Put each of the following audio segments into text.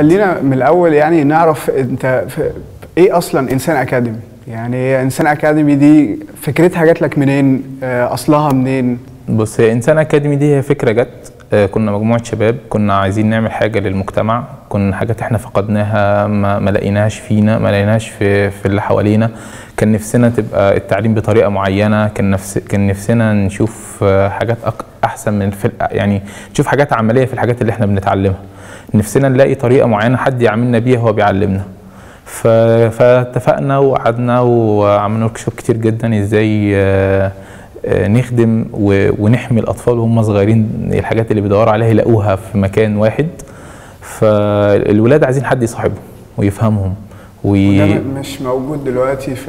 خلينا من الأول يعني نعرف أنت إيه أصلا إنسان أكاديمي؟ يعني إنسان أكاديمي دي فكرتها جات لك منين؟ آه، أصلها منين؟ بص هي إنسان أكاديمي دي هي فكرة جت كنا مجموعة شباب كنا عايزين نعمل حاجة للمجتمع كنا حاجات إحنا فقدناها ما, ما لقيناهاش فينا ما لقيناهاش في في اللي حوالينا. كان نفسنا تبقى التعليم بطريقة معينة كان نفس كان نفسنا نشوف آه، حاجات أحسن من في يعني نشوف حاجات عملية في الحاجات اللي إحنا بنتعلمها. نفسنا نلاقي طريقة معينة حد يعاملنا بيها وهو بيعلمنا. فاتفقنا وقعدنا وعملنا ورك كتير جدا إزاي آه، آه، نخدم و- ونحمي الأطفال وهم صغيرين. الحاجات اللي بيدوروا عليها يلاقوها في مكان واحد. فالولاد عايزين حد يصاحبهم ويفهمهم. م- مش موجود دلوقتي في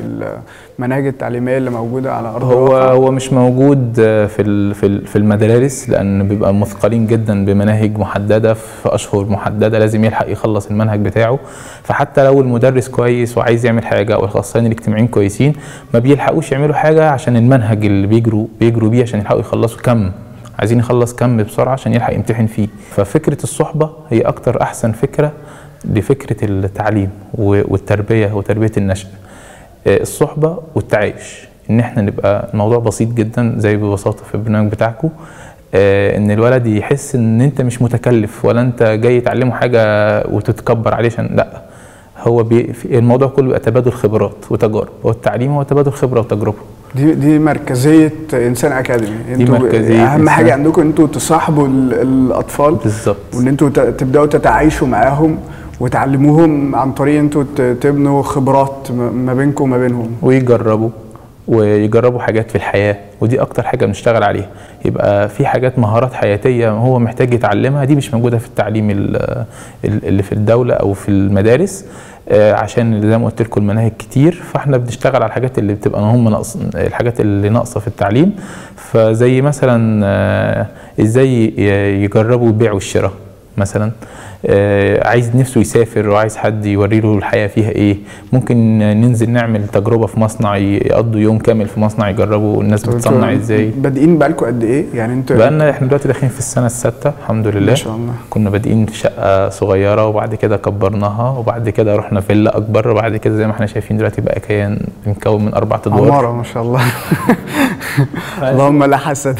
المناهج التعليمية اللي موجودة على أرض هو الواقع؟ هو مش موجود في في المدارس لأن بيبقى مثقلين جدا بمناهج محددة في أشهر محددة لازم يلحق يخلص المنهج بتاعه. فحتى لو المدرس كويس وعايز يعمل حاجة أو الأخصائيين الاجتماعيين كويسين ما بيلحقوش يعملوا حاجة عشان المنهج اللي بيجروا بيجروا بيه عشان يلحقوا يخلصوا كم. عايزين يخلص كم بسرعة عشان يلحق يمتحن فيه. ففكرة الصحبة هي أكتر أحسن فكرة لفكره التعليم والتربية وتربية النشء آه، الصحبة والتعايش. إن إحنا نبقى الموضوع بسيط جدا زي ببساطة في البرنامج بتاعكم آه، إن الولد يحس إن أنت مش متكلف ولا أنت جاي تعلمه حاجة وتتكبر عليه عشان لأ. هو بي الموضوع كله بيبقى تبادل خبرات وتجارب هو التعليم هو تبادل خبرة وتجربة. دي دي مركزية إنسان أكاديمي. أنتوا مركزية أهم إنسان. حاجة عندكم أنتوا تصاحبوا ال- الأطفال بالظبط. وإن أنتوا تبدأوا تتعايشوا معاهم. وتعلموهم عن طريق أنتوا تبنوا خبرات ما بينكم وما بينهم. ويجربوا ويجربوا حاجات في الحياة ودي أكتر حاجة بنشتغل عليها. يبقى في حاجات مهارات حياتية هو محتاج يتعلمها دي مش موجودة في التعليم ال- ال- اللي في الدولة أو في المدارس آه، عشان زي ما قلت لكم المناهج كتير فإحنا بنشتغل على الحاجات اللي بتبقى هم ناقص الحاجات اللي ناقصة في التعليم. فزي مثلا آه، إزاي يجربوا البيع والشراء مثلا آه، عايز نفسه يسافر وعايز حد يوري له الحياة فيها إيه ممكن ننزل نعمل تجربة في مصنع يقضوا يوم كامل في مصنع يجربوا الناس بتصنع إزاي. بادئين بقالكم قد إيه؟ يعني أنتوا بقالنا إحنا دلوقتي داخلين في السنة السادسه الحمد لله. ما شاء الله. كنا بادئين في شقة صغيرة وبعد كده كبرناها وبعد كده رحنا فيلا أكبر وبعد كده زي ما إحنا شايفين دلوقتي بقى كيان مكون من أربع أدوار. عمارة ما شاء الله. اللهم لا حسد.